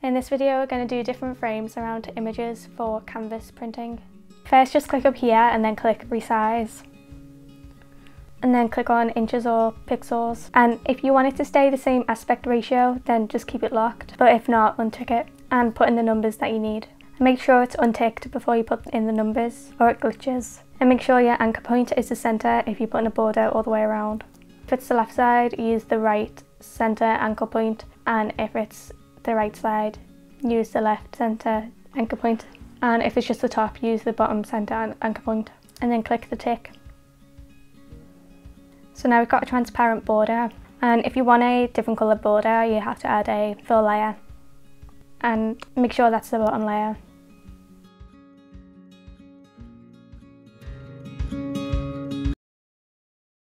In this video we're going to do different frames around images for canvas printing. First just click up here and then click resize. And then click on inches or pixels. And if you want it to stay the same aspect ratio then just keep it locked. But if not, untick it and put in the numbers that you need. Make sure it's unticked before you put in the numbers or it glitches. And make sure your anchor point is the centre if you put in a border all the way around. If it's the left side, use the right centre anchor point and if it's the right side, use the left centre anchor point. And if it's just the top, use the bottom centre anchor. And then click the tick. So now we've got a transparent border. And if you want a different colour border, you have to add a fill layer. And make sure that's the bottom layer.